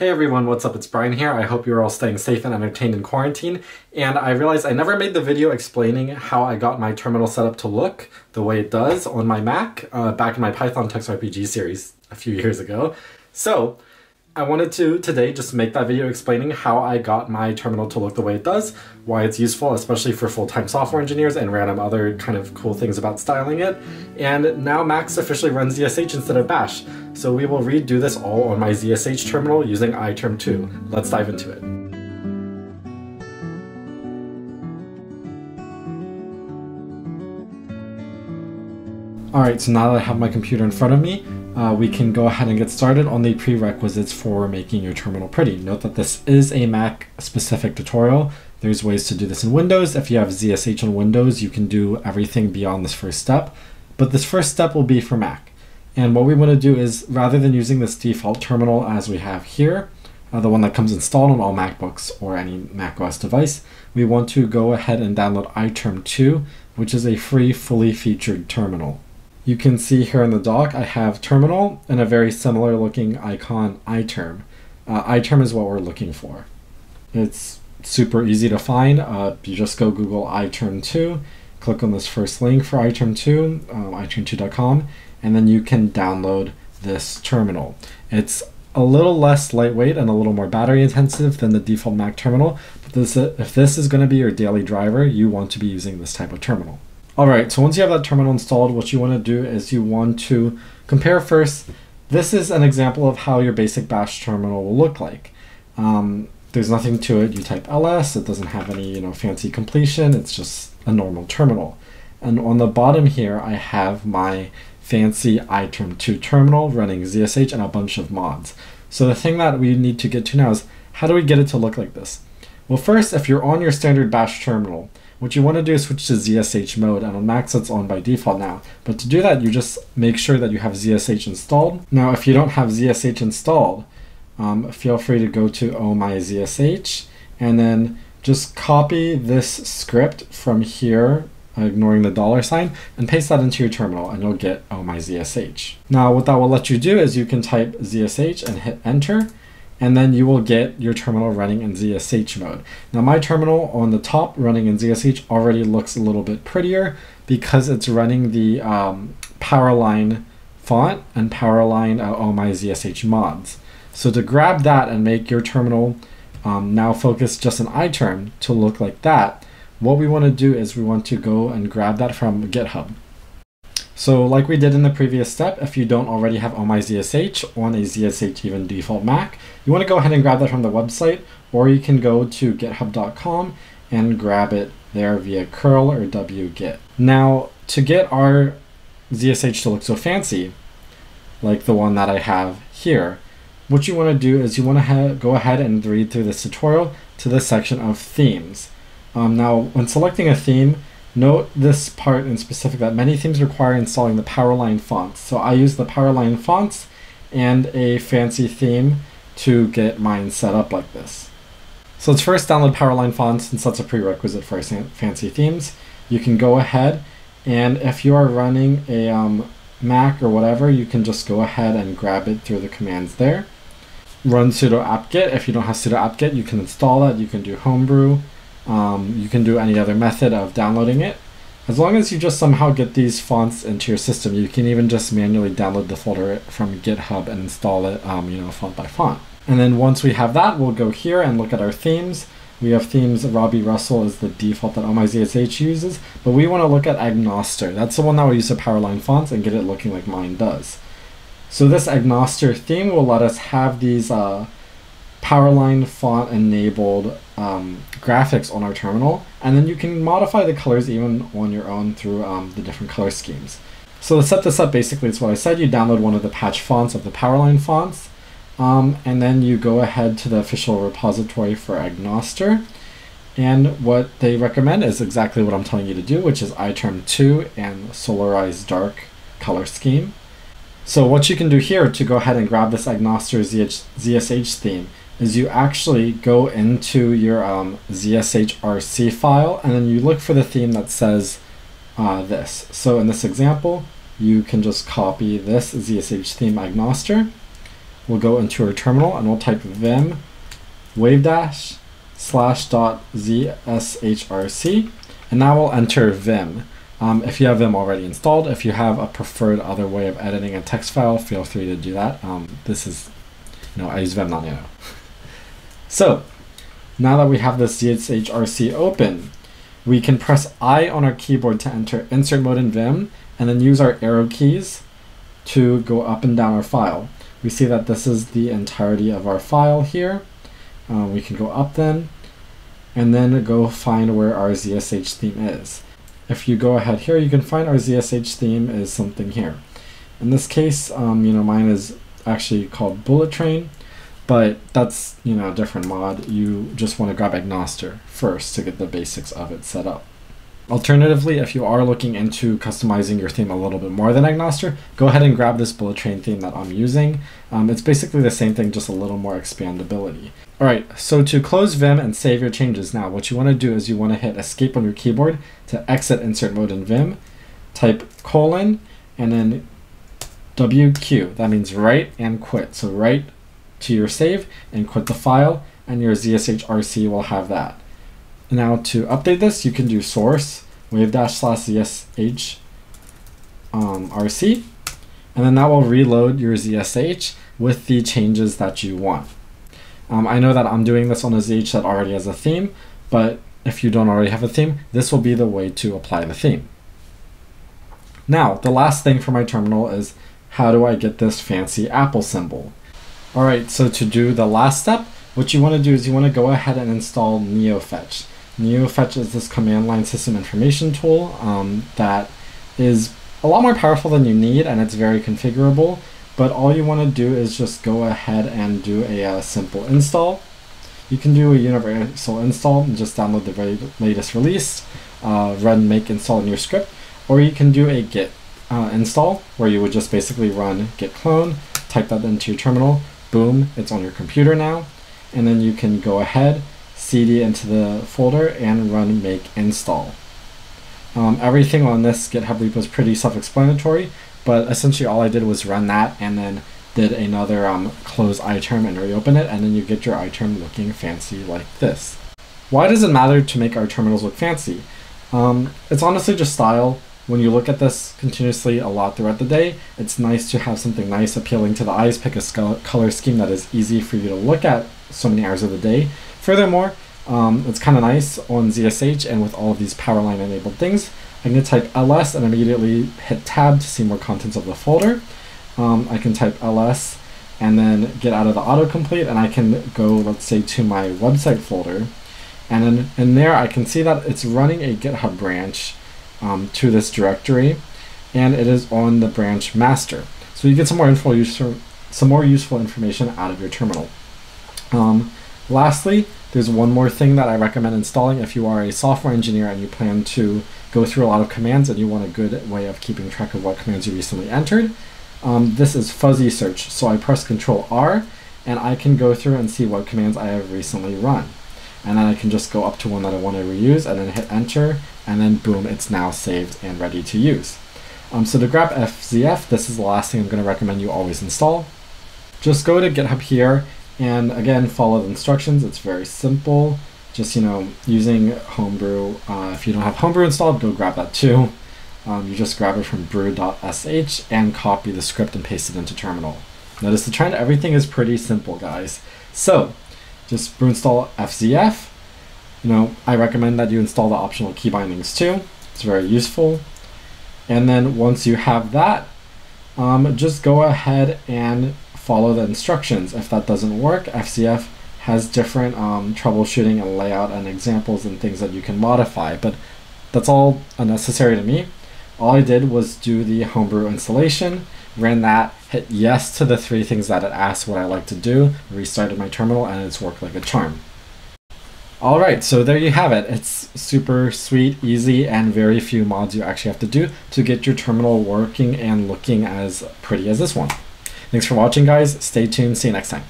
Hey everyone, what's up? It's Bryan here. I hope you're all staying safe and entertained in quarantine. And I realized I never made the video explaining how I got my terminal set up to look the way it does on my Mac uh, back in my Python Text RPG series a few years ago. So I wanted to today just make that video explaining how I got my terminal to look the way it does, why it's useful, especially for full-time software engineers and random other kind of cool things about styling it. And now Macs officially runs ZSH instead of Bash, so we will redo this all on my ZSH terminal using iTerm2. Let's dive into it. Alright, so now that I have my computer in front of me, uh, we can go ahead and get started on the prerequisites for making your terminal pretty. Note that this is a Mac specific tutorial. There's ways to do this in Windows. If you have ZSH on Windows, you can do everything beyond this first step. But this first step will be for Mac. And what we want to do is, rather than using this default terminal as we have here, uh, the one that comes installed on all MacBooks or any macOS device, we want to go ahead and download iTerm 2, which is a free, fully featured terminal. You can see here in the dock I have terminal and a very similar looking icon iTerm. Uh, iTerm is what we're looking for. It's super easy to find. Uh, you just go Google iTerm2, click on this first link for iTerm2, um, iTerm2.com, and then you can download this terminal. It's a little less lightweight and a little more battery intensive than the default Mac terminal, but this, if this is going to be your daily driver, you want to be using this type of terminal. Alright, so once you have that terminal installed, what you want to do is you want to compare first. This is an example of how your basic bash terminal will look like. Um, there's nothing to it. You type ls, it doesn't have any you know fancy completion, it's just a normal terminal. And on the bottom here, I have my fancy iTerm2 terminal running ZSH and a bunch of mods. So the thing that we need to get to now is how do we get it to look like this? Well, first, if you're on your standard bash terminal, what you want to do is switch to ZSH mode, and on Macs it's on by default now. But to do that, you just make sure that you have ZSH installed. Now, if you don't have ZSH installed, um, feel free to go to oh my ZSH, and then just copy this script from here ignoring the dollar sign, and paste that into your terminal and you'll get oh my ZSH. Now what that will let you do is you can type ZSH and hit enter, and then you will get your terminal running in ZSH mode. Now my terminal on the top running in ZSH already looks a little bit prettier because it's running the um, Powerline font and Powerline uh, oh my ZSH mods. So to grab that and make your terminal um, now focus just on iTerm to look like that, what we want to do is we want to go and grab that from GitHub. So like we did in the previous step, if you don't already have OhmyZSH on a ZSH even default Mac, you want to go ahead and grab that from the website, or you can go to github.com and grab it there via curl or wget. Now, to get our ZSH to look so fancy, like the one that I have here, what you want to do is you want to go ahead and read through this tutorial to the section of themes. Um, now, when selecting a theme, Note this part in specific that many themes require installing the Powerline fonts. So I use the Powerline fonts and a fancy theme to get mine set up like this. So let's first download Powerline fonts since that's a prerequisite for fancy themes. You can go ahead and if you are running a um, Mac or whatever, you can just go ahead and grab it through the commands there. Run sudo apt-get. If you don't have sudo apt-get, you can install that. You can do homebrew. Um, you can do any other method of downloading it. As long as you just somehow get these fonts into your system, you can even just manually download the folder from GitHub and install it, um, you know, font by font. And then once we have that, we'll go here and look at our themes. We have themes, Robby Russell is the default that OhmyZSH uses, but we want to look at Agnoster. That's the one that will use the Powerline fonts and get it looking like mine does. So this Agnoster theme will let us have these uh, Powerline font enabled um, graphics on our terminal, and then you can modify the colors even on your own through um, the different color schemes. So to set this up, basically it's what I said, you download one of the patch fonts of the Powerline fonts, um, and then you go ahead to the official repository for Agnoster, and what they recommend is exactly what I'm telling you to do, which is iTerm 2 and Solarized Dark color scheme. So what you can do here to go ahead and grab this Agnoster ZSH theme is you actually go into your um, ZSHRC file and then you look for the theme that says uh, this. So in this example, you can just copy this ZSH theme Agnoster. we'll go into our terminal and we'll type vim wave dash slash dot zshrc and now we'll enter vim. Um, if you have Vim already installed, if you have a preferred other way of editing a text file, feel free to do that. Um, this is, you know, I use Vim Nano. so now that we have the ZSHRC open, we can press I on our keyboard to enter insert mode in Vim and then use our arrow keys to go up and down our file. We see that this is the entirety of our file here. Uh, we can go up then and then go find where our ZSH theme is. If you go ahead here, you can find our ZSH theme is something here. In this case, um, you know, mine is actually called Bullet Train but that's you know a different mod. You just want to grab agnoster first to get the basics of it set up. Alternatively if you are looking into customizing your theme a little bit more than agnoster go ahead and grab this bullet train theme that i'm using. Um, it's basically the same thing just a little more expandability. All right so to close vim and save your changes now what you want to do is you want to hit escape on your keyboard to exit insert mode in vim type colon and then wq that means write and quit. So write to your save and quit the file and your ZSHRC will have that. Now to update this, you can do source wave dash slash ZSH um, RC, and then that will reload your ZSH with the changes that you want. Um, I know that I'm doing this on a ZSH that already has a theme, but if you don't already have a theme, this will be the way to apply the theme. Now, the last thing for my terminal is how do I get this fancy Apple symbol? All right, so to do the last step, what you want to do is you want to go ahead and install NeoFetch. NeoFetch is this command line system information tool um, that is a lot more powerful than you need and it's very configurable, but all you want to do is just go ahead and do a, a uh, simple install. You can do a universal install and just download the very latest release, uh, run make install in your script, or you can do a git uh, install where you would just basically run git clone, type that into your terminal, boom, it's on your computer now. And then you can go ahead, cd into the folder and run make install. Um, everything on this GitHub repo is pretty self-explanatory, but essentially all I did was run that and then did another um, close iTerm and reopen it, and then you get your iTerm looking fancy like this. Why does it matter to make our terminals look fancy? Um, it's honestly just style when you look at this continuously a lot throughout the day, it's nice to have something nice, appealing to the eyes, pick a color scheme that is easy for you to look at so many hours of the day. Furthermore, um, it's kind of nice on ZSH and with all of these Powerline enabled things. I can type ls and immediately hit tab to see more contents of the folder. Um, I can type ls and then get out of the autocomplete and I can go, let's say, to my website folder. And in, in there, I can see that it's running a GitHub branch um, to this directory, and it is on the branch master. So you get some more info, some more useful information out of your terminal. Um, lastly, there's one more thing that I recommend installing if you are a software engineer and you plan to go through a lot of commands and you want a good way of keeping track of what commands you recently entered. Um, this is fuzzy search. So I press Control R and I can go through and see what commands I have recently run. And then I can just go up to one that I want to reuse and then hit enter and then boom, it's now saved and ready to use. Um, so to grab FZF, this is the last thing I'm going to recommend you always install. Just go to GitHub here and again, follow the instructions. It's very simple. Just, you know, using Homebrew. Uh, if you don't have Homebrew installed, go grab that too. Um, you just grab it from brew.sh and copy the script and paste it into terminal. Notice the trend, everything is pretty simple, guys. So, just brew install FZF, you know, I recommend that you install the optional key bindings too. It's very useful. And then once you have that, um, just go ahead and follow the instructions. If that doesn't work, FZF has different um, troubleshooting and layout and examples and things that you can modify, but that's all unnecessary to me. All I did was do the homebrew installation, ran that, hit yes to the three things that it asked what I like to do, restarted my terminal, and it's worked like a charm. All right, so there you have it. It's super sweet, easy, and very few mods you actually have to do to get your terminal working and looking as pretty as this one. Thanks for watching, guys. Stay tuned. See you next time.